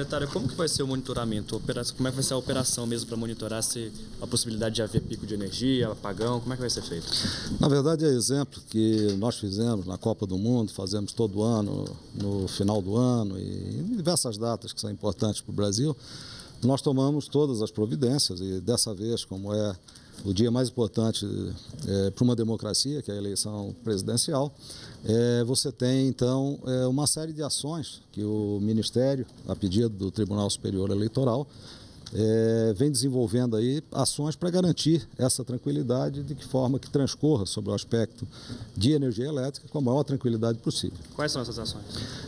Secretário, como que vai ser o monitoramento? Como é que vai ser a operação mesmo para monitorar se a possibilidade de haver pico de energia, apagão, como é que vai ser feito? Na verdade, é exemplo que nós fizemos na Copa do Mundo, fazemos todo ano, no final do ano e em diversas datas que são importantes para o Brasil. Nós tomamos todas as providências e dessa vez, como é o dia mais importante é, para uma democracia, que é a eleição presidencial, é, você tem então é, uma série de ações que o Ministério, a pedido do Tribunal Superior Eleitoral, vem desenvolvendo aí ações para garantir essa tranquilidade de que forma que transcorra sobre o aspecto de energia elétrica com a maior tranquilidade possível. Quais são essas ações?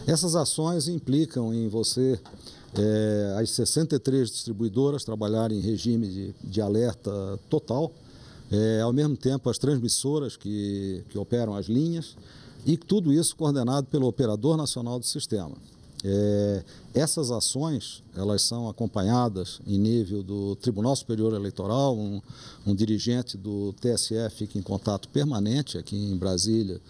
Essas ações implicam em você é, as 63 distribuidoras trabalharem em regime de, de alerta total, é, ao mesmo tempo as transmissoras que, que operam as linhas, e tudo isso coordenado pelo Operador Nacional do Sistema. É, essas ações elas são acompanhadas em nível do Tribunal Superior Eleitoral, um, um dirigente do TSE fica em contato permanente aqui em Brasília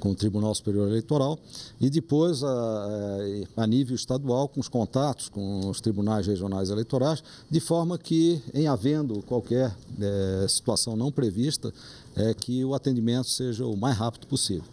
com o Tribunal Superior Eleitoral e depois a, a, nível estadual com os contatos com os tribunais regionais eleitorais, de forma que, em havendo qualquer é, situação não prevista, é, que o atendimento seja o mais rápido possível.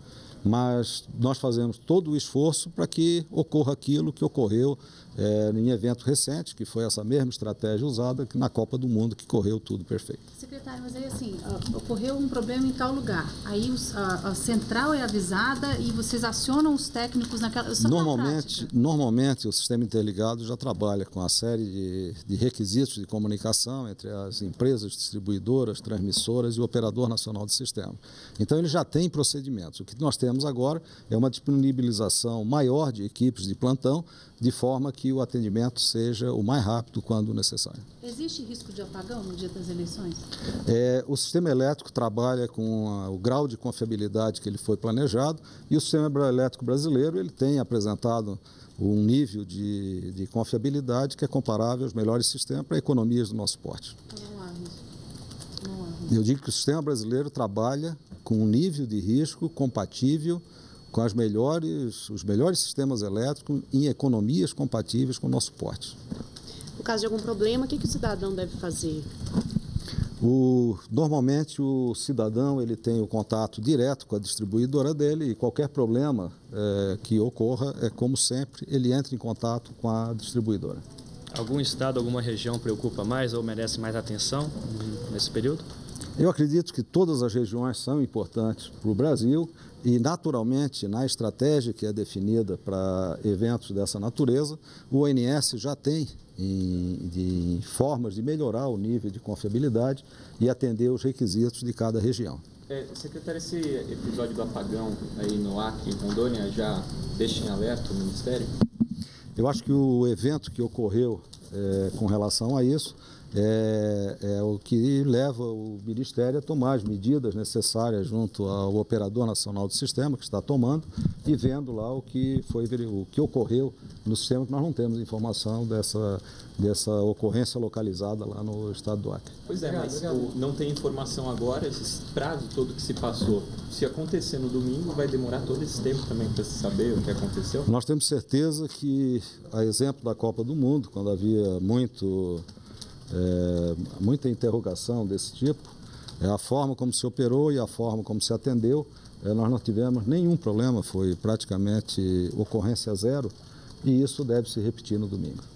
Mas nós fazemos todo o esforço para que ocorra aquilo que ocorreu é, em evento recente, que foi essa mesma estratégia usada na Copa do Mundo, que correu tudo perfeito. Secretário, mas aí assim, ocorreu um problema em tal lugar, aí os, a, a, central é avisada e vocês acionam os técnicos naquela... Normalmente, normalmente o sistema interligado já trabalha com a série de, de requisitos de comunicação entre as empresas distribuidoras, transmissoras e o operador nacional do sistema. Então ele já tem procedimentos. O que nós temos agora é uma disponibilização maior de equipes de plantão, de forma que o atendimento seja o mais rápido quando necessário. Existe risco de apagão no dia das eleições? É, o sistema elétrico trabalha com a, o grau de confiabilidade que ele foi planejado e o sistema elétrico brasileiro ele tem apresentado um nível de, de confiabilidade que é comparável aos melhores sistemas para economias do nosso porte. Então, não há risco. Não há risco. Eu digo que o sistema brasileiro trabalha com um nível de risco compatível com as melhores, os melhores sistemas elétricos em economias compatíveis com o nosso porte. No caso de algum problema, o que, que o cidadão deve fazer? O, normalmente o cidadão ele tem o contato direto com a distribuidora dele e qualquer problema é, que ocorra, é como sempre, ele entra em contato com a distribuidora. Algum estado, alguma região preocupa mais ou merece mais atenção nesse período? Eu acredito que todas as regiões são importantes para o Brasil e, naturalmente, na estratégia que é definida para eventos dessa natureza, o ONS já tem em, de, formas de melhorar o nível de confiabilidade e atender os requisitos de cada região. É, secretário, esse episódio do apagão aí no Acre, em Rondônia, já deixa em alerta o Ministério? Eu acho que o evento que ocorreu é, com relação a isso é, é, o que leva o Ministério a tomar as medidas necessárias junto ao Operador Nacional do Sistema, que está tomando, e vendo lá o que, foi, o que ocorreu no sistema, que nós não temos informação dessa, dessa ocorrência localizada lá no estado do Acre. Pois é, mas o, não tem informação agora, esse prazo todo que se passou. Se acontecer no domingo, vai demorar todo esse tempo também para se saber o que aconteceu? Nós temos certeza que, a exemplo da Copa do Mundo, quando havia muito é, muita interrogação desse tipo, é a forma como se operou e a forma como se atendeu. É, nós não tivemos nenhum problema, foi praticamente ocorrência zero e isso deve se repetir no domingo.